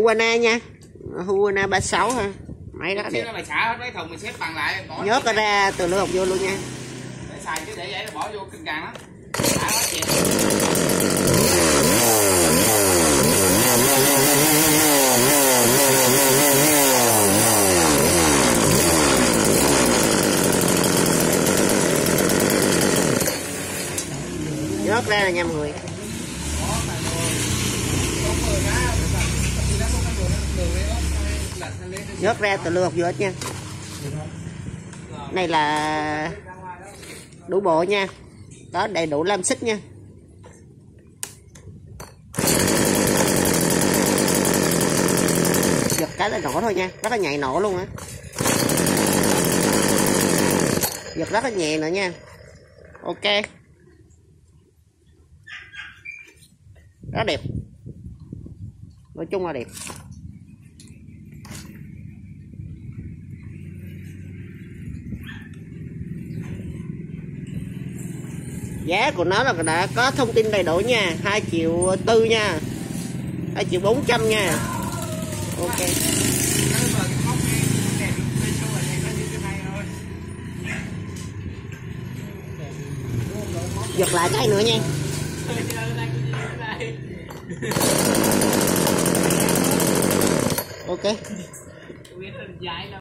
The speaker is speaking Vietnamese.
Huana nha. Huana 36 ha. Máy đó đẹp. mày xả hết mấy thùng mày xếp bằng lại bỏ cái ra từ lửa hộp vô luôn nha. Để xài chứ để vậy nó bỏ vô kinh càng lắm. Xả hết ra nha mọi người nhớt ra từ lượt hộp vô hết nha. Này là đủ bộ nha. Đó, đầy đủ lam xích nha. Giật cái là nổ thôi nha. Rất là nhạy nổ luôn á. Giật rất là nhẹ nữa nha. Ok. Rất đẹp. Nói chung là đẹp. Giá của nó là đã có thông tin đầy đủ nha. 2 triệu tư nha. 2 triệu 400 nha. Ok. Giật lại cái nữa nha. Ok.